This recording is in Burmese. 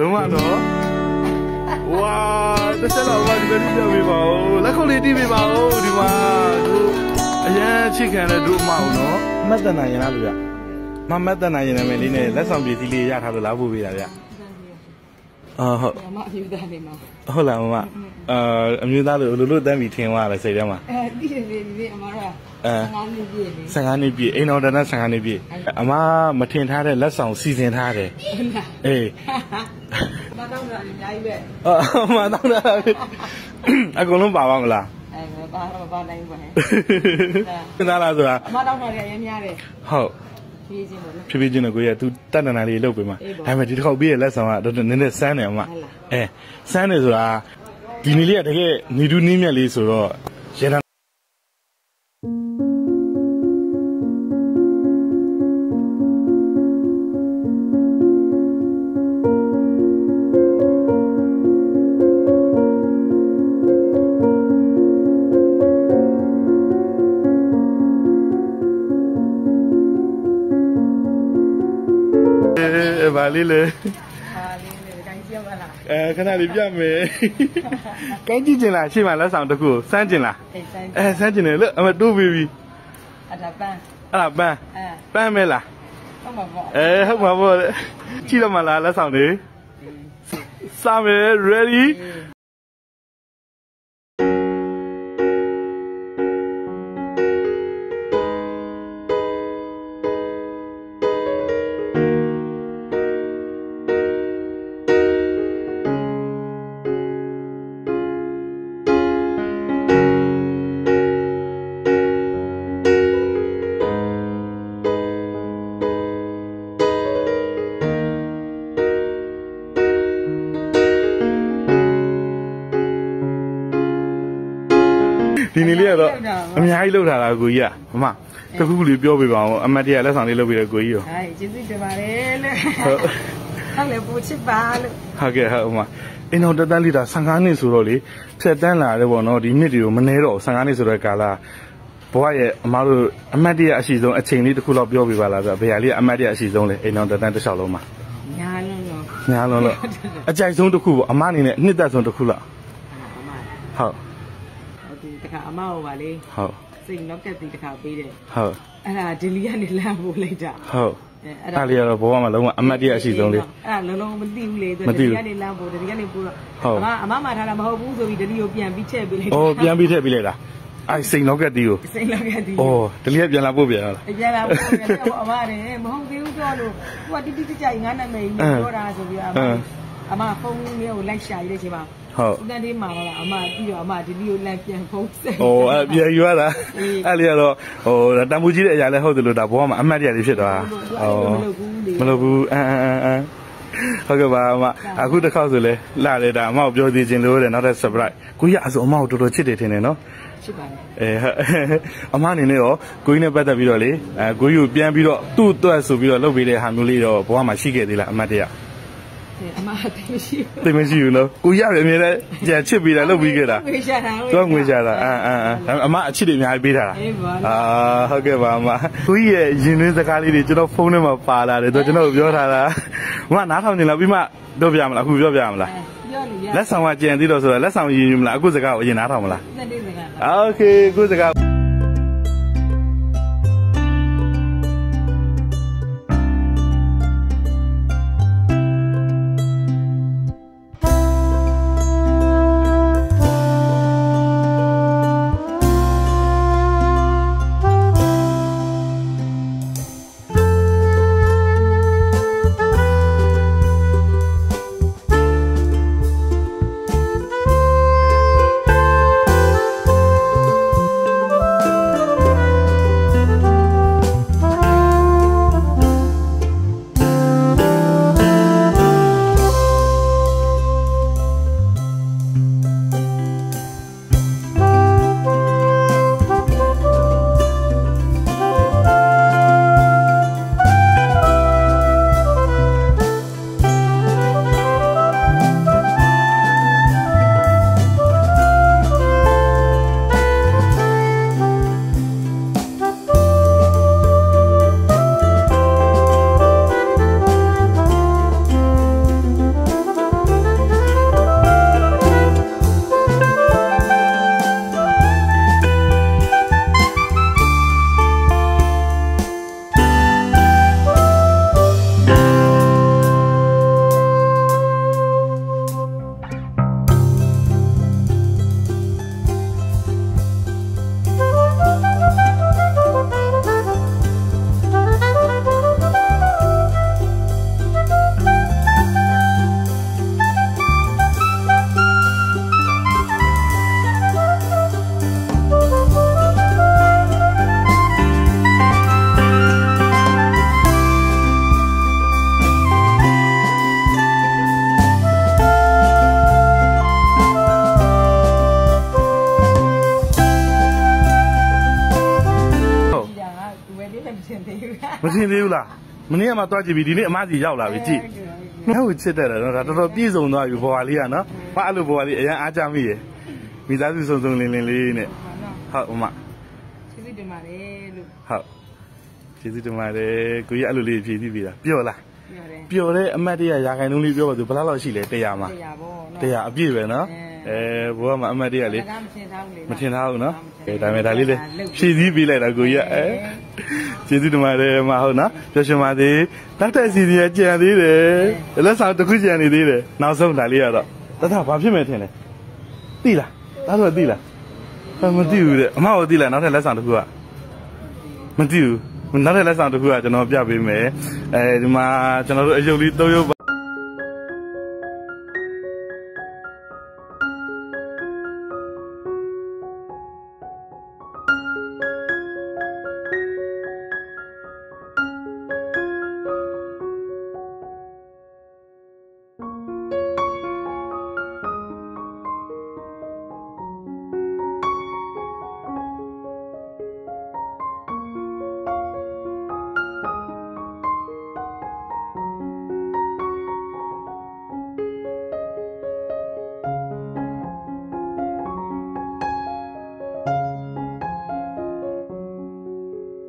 လုံးဝတော့ဝါတစ်ချက်တော့ဘာဒီလိုပြပေးပါဦးလက်ခုပ်လေးတီးပေးပါဦးဒီမှာတို့အရန်ချစ်ခံတဲ့တို့မအောင်နော်မတ်တနာရင်လားလူရမမတ်တနာရင်နာမည်လေးနဲ့လက်ဆောင်ပစ္စည်းလေးရထားလို့လာဖို့ပေးတာဗျ အာဟုတ်မမအမျိုးသားလေးမှာဟုတ်လားမမအာအမျိုးသားလို့လိုလိုတန်းပြီးထင်သွားတယ်စိတ်ထဲမှာအဲဒီဒီဒီအမရအဲငါးနှစ်ပြည့်လေ15နှစ်ပြည့်အိမ်တော်တန်း15နှစ်ပြည့်အမမထင်ထားတဲ့လက်ဆောင်စီစဉ်ထားတယ်အေးမတော့တာအများကြီးပဲအော်မတော့တာအကုန်လုံးပါပါမလားအဲဘာတော့ဘာနိုင်ပါလဲခဏလားဆိုတာအမတော့တာလည်းအများတယ်ဟုတ် ဖြည်းချင်းပေါ့နော်ဖြည်းဖြည်းချင်းတော့ကိုရသူတတ်တနာလေးလုပ်ပေးမှာအေးပေါ့ဒါပေမဲ့ဒီတစ်ခေါက်ပြီးရဲ့လက်ဆောင်ကတော့နည်းနည်းစမ်းတယ်အမဟုတ်လားအဲစမ်းတယ်ဆိုတာဒီနေ့လေးကတကယ်နေတူးနည်းမြတ်လေးဆိုတော့ရန် အဲဗာလေးလေဟာလေးလေးတိုင်းကြည့်မလားအဲခဏလေးပြမယ်ကန်းကြည့်ကျင်လားရှေ့မှာလက်ဆောင်တစ်ခုစမ်းကျင်လားအေးဆိုင်အဲစမ်းကျင်တယ်လို့အမတိုးပြီးပြီအတာပန်းအဲ့ဒါပန်းအဲပန်းမဲလားဟုတ်မှာပေါ့အဲဟုတ်ပါဘောကြည့်တော့မလားလက်ဆောင်တွေစမယ် ready ဒီနေ့လေးကတော့အများကြီးလောက်ထားတာကိုကြီးကမမတခုခုလေးပြောပြပါအောင်အမတ်တရလက်ဆောင်လေးလုပ်ပြီးတော့ကိုကြီးရောဟာကျေးဇူးတင်ပါတယ်လို့ဟုတ်ဟုတ်လေပူချစ်ပါလို့ဟုတ်ကဲ့ဟုတ်မအင်းတော့တတလီတာ15နှစ်ဆိုတော့လေဖြတ်တန်းလာတယ်ပေါ့နော်ဒီနှစ်တွေကိုမနှဲတော့15နှစ်ဆိုတဲ့ကာလဘဝရဲ့အမားတို့အမတ်တရအရှိဆုံးအချိန်လေးတစ်ခုလောက်ပြောပြပါလားဆိုတော့ဘယ်ဟာလေးအမတ်တရအရှိဆုံးလဲအိမ်တော်တတန်းတစ်လျှောက်လုံးမှာညာလုံးတော့ညာလုံးလို့အကြိုက်ဆုံးတစ်ခုပေါ့အမအနေနဲ့အနှစ်သက်ဆုံးတစ်ခုလားအမဟုတ်ဟို ဒီတခါအမဟိုပါလေဟုတ်စိတ်နောက်ကက်တီတခါပေးတယ်ဟုတ်အဲ့ဒါဒလီကနေလမ်းပို့လိုက်တာဟုတ်အဲအဲ့ဒါလေးကတော့ဘဝမှာလုံးဝအမတ်တရအရှိဆုံးလေးအဲ့ဒါလုံးလုံးမသိဘူးလေသူမသိဒဘူးလီကနေလမ်းပို့ဒလီကနေပို့တော့ဟုတ်အမအမမှာထားတာမဟုတ်ဘူးဆိုပြီးဒလီကိုပြန်ပြီးထည့်ပေးလိုက်။အော်ပြန်ပြီးထည့်ပေးလိုက်တာ။အဲ့စိန်လောက်ကက်တီကိုစိတ်နောက်ကက်တီ။အော်တလီကပြန်လာပို့ပြန်လာလားအပြန်လာပို့ပြန်တော့အမတယ်မဟုတ်သေးဘူးပြောလို့ဟိုကတိတိကျကျငါနာမည်ကြီးပြောတာဆိုပြီးအမ အမဖုန်းလေးကိုလိုက်ရှာရတဲ့ချိန်မှာ။ဟုတ်ဦးတန်းလေးမှာတော့အမပြီးတော့အမဒလီကိုလမ်းပြန်ဖုန်းဆက်။အော်အဲ့ပြန်ယူရတာအေး။အဲ့လီကတော့ဟိုတန်ဖိုးကြီးတဲ့အရာလည်းဟုတ်တယ်လို့ဒါဘဝမှာအမတ်တရလေးဖြစ်သွားတာမလုပ်ဘူးလေမလုပ်ဘူးအမ်အမ်အမ်အမ်ဟုတ်ကဲ့ပါအမအခုတစ်ခေါက်ဆိုလဲလာတယ်ဒါအမကိုပြောသေးခြင်းလို့တဲ့နောက်ထပ် surprise ကိုကြီးအဆိုအမကိုတော်တော်ချစ်တယ်ထင်တယ်နော်ရှိပါတယ်အဲဟုတ်အမအနေနဲ့ရောကိုကြီးနဲ့ပတ်သက်ပြီးတော့လေအဲကိုကြီးကိုပြန်ပြီးတော့သူ့အတွက်ဆိုပြီးတော့လုပ်ပေးတဲ့ဟာမျိုးလေးတော့ဘဝမှာရှိခဲ့သေးလားအမတ်တရ အမအသိမရှိဘူး သိမရှိဘူးနော်ကိုရရအမြဲတမ်းကြံချစ်ပြီးတာလုပ်ပြီးခဲ့တာ ငွေရှာတာ သူကငွေကြတာအာအာအာဒါပေမဲ့အမအချစ်တွေအများကြီးပေးထားတာ အေးပါလား အာဟုတ်ကဲ့ပါအမကိုကြီးရဲ့ရင်သွင်းစကားလေးတွေကျွန်တော်ဖုန်းထဲမှာပါလာတယ်သူကျွန်တော်ကိုပြောထားတာအမနားထောင်နေလားပြီးမှပြောပြမလားအခုပြောပြမလား ပြောလို့ရ လက်ဆောင်ကကြံသေးတော့ဆိုတော့လက်ဆောင်ရင်ယူမလားအခုစကားကိုအရင်နားထောင်မလား သက်လေးစကား โอเคအခုစကား ထင်သေးဘူးလားမနေ့ကမှသွားကြည့်ပြီဒီနေ့အမကြီးရောက်လာပြီကြည့်ငါ့ကိုချစ်တယ်နော်ဒါတော်တော်ပြည့်စုံသွားပြီဘွားလေးကနော်ဘာအဲ့လိုဘွားလေးအရင်အားကြမိရယ်မိသားစုစုံစုံလင်းလင်းလေးနဲ့ဟုတ်အမကျေးဇူးတင်ပါတယ်လို့ဟုတ်ကျေးဇူးတင်ပါတယ်ကိုကြီးအဲ့လိုလေးဖြည့်ပြီးပြီလားပျော်လားပြောတယ်ပျော်တဲ့အမတ်တရရာခိုင်နှုန်းလေးပြောပါသူဘယ်လောက်လောက်ရှိလဲ100မှာတရားပေါ့နော်100အပြည့်ပဲနော်အဲဘိုးကမှအမတ်တရလေးဒါကမထင်ထားဘူးလေမထင်ထားဘူးနော်အဲဒါမဲ့ဒါလေးလေဖြည့်စည်းပေးလိုက်တာကိုကြီးကအဲ ကျေးဇူးတင်ပါတယ်မဟုတ်နော်ပြောရှင်ပါသေးနောက်တဲ့အစီအစဉ်ကကြံသေးတယ်လက်ဆောင်တစ်ခုကြံနေသေးတယ်နောက်ဆုံးဒါလေးကတော့တထဘာဖြစ်မယ်ထင်လဲသိလားဒါဆိုသိလားမသိဘူးတဲ့အမကသိလားနောက်ထပ်လက်ဆောင်တစ်ခုကမသိဘူးနောက်ထပ်လက်ဆောင်တစ်ခုကကျွန်တော်ပြပေးမယ်အဲဒီမှာကျွန်တော်တို့အယုတ်လေး၃ရုပ်